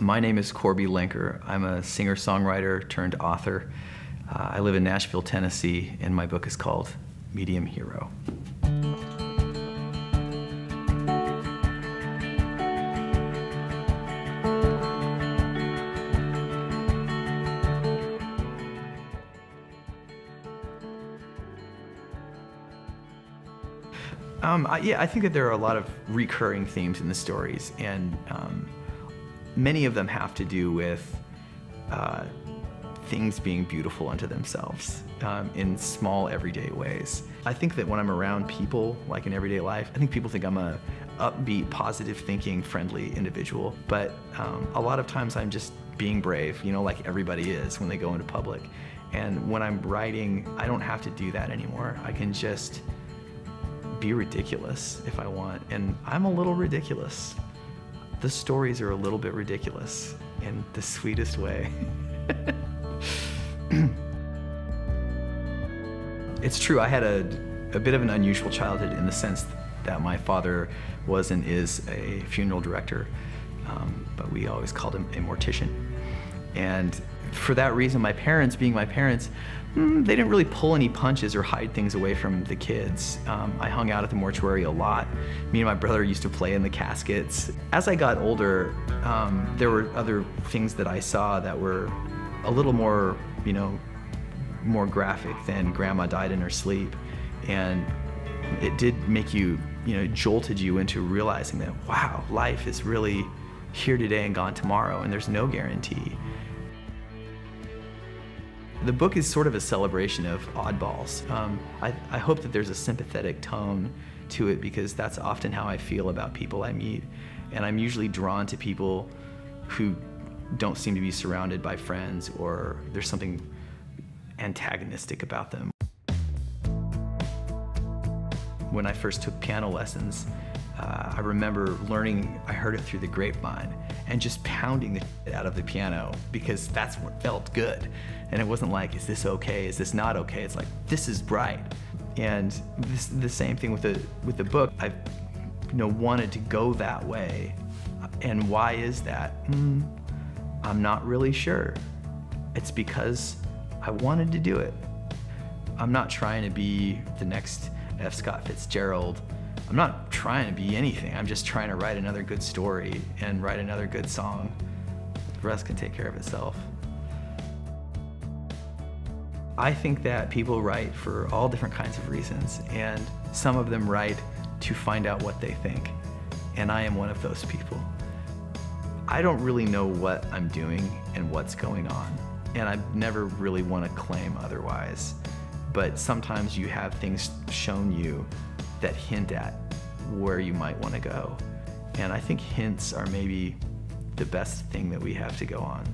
My name is Korby Lenker. I'm a singer songwriter turned author. Uh, I live in Nashville, Tennessee, and my book is called Medium Hero. Um, I, yeah, I think that there are a lot of recurring themes in the stories, and um, many of them have to do with uh, things being beautiful unto themselves um, in small, everyday ways. I think that when I'm around people, like in everyday life, I think people think I'm a upbeat, positive thinking, friendly individual. But um, a lot of times I'm just being brave, you know, like everybody is when they go into public. And when I'm writing, I don't have to do that anymore. I can just be ridiculous if I want. And I'm a little ridiculous. The stories are a little bit ridiculous in the sweetest way. it's true, I had a, a bit of an unusual childhood in the sense that my father was and is a funeral director, um, but we always called him a mortician. And for that reason, my parents, being my parents, mm, they didn't really pull any punches or hide things away from the kids. Um, I hung out at the mortuary a lot. Me and my brother used to play in the caskets. As I got older, um, there were other things that I saw that were a little more, you know, more graphic than Grandma died in her sleep. And it did make you, you know, jolted you into realizing that, wow, life is really here today and gone tomorrow, and there's no guarantee. The book is sort of a celebration of oddballs. Um, I, I hope that there's a sympathetic tone to it because that's often how I feel about people I meet. And I'm usually drawn to people who don't seem to be surrounded by friends or there's something antagonistic about them. When I first took piano lessons, uh, I remember learning, I heard it through the grapevine, and just pounding the shit out of the piano because that's what felt good. And it wasn't like, is this okay? Is this not okay? It's like, this is right. And this, the same thing with the, with the book. I've you know, wanted to go that way. And why is that? Mm, I'm not really sure. It's because I wanted to do it. I'm not trying to be the next F. Scott Fitzgerald. I'm not trying to be anything. I'm just trying to write another good story and write another good song. The rest can take care of itself. I think that people write for all different kinds of reasons, and some of them write to find out what they think. And I am one of those people. I don't really know what I'm doing and what's going on, and I never really want to claim otherwise. But sometimes you have things shown you that hint at where you might want to go. And I think hints are maybe the best thing that we have to go on.